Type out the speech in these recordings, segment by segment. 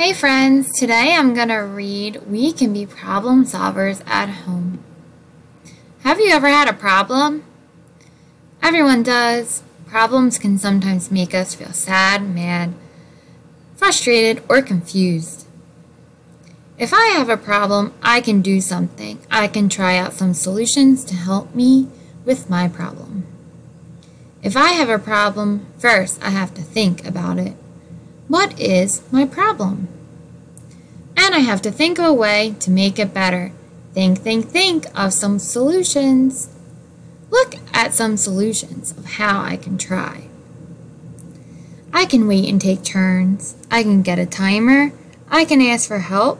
Hey friends, today I'm going to read We Can Be Problem Solvers at Home. Have you ever had a problem? Everyone does. Problems can sometimes make us feel sad, mad, frustrated, or confused. If I have a problem, I can do something. I can try out some solutions to help me with my problem. If I have a problem, first I have to think about it. What is my problem? And I have to think of a way to make it better. Think, think, think of some solutions. Look at some solutions of how I can try. I can wait and take turns. I can get a timer. I can ask for help.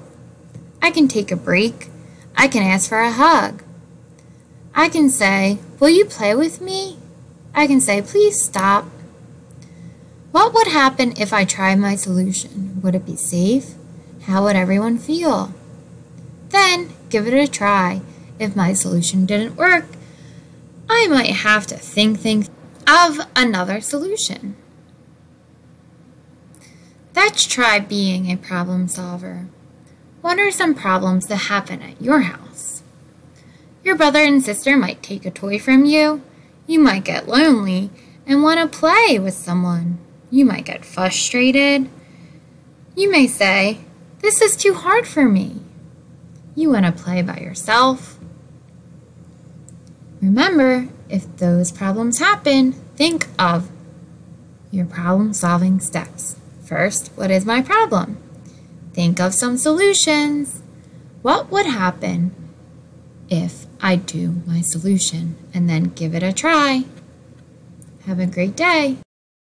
I can take a break. I can ask for a hug. I can say, Will you play with me? I can say, Please stop. What would happen if I tried my solution? Would it be safe? How would everyone feel? Then give it a try. If my solution didn't work, I might have to think, think of another solution. Let's try being a problem solver. What are some problems that happen at your house? Your brother and sister might take a toy from you. You might get lonely and want to play with someone. You might get frustrated. You may say, This is too hard for me. You want to play by yourself. Remember, if those problems happen, think of your problem solving steps. First, what is my problem? Think of some solutions. What would happen if I do my solution and then give it a try? Have a great day.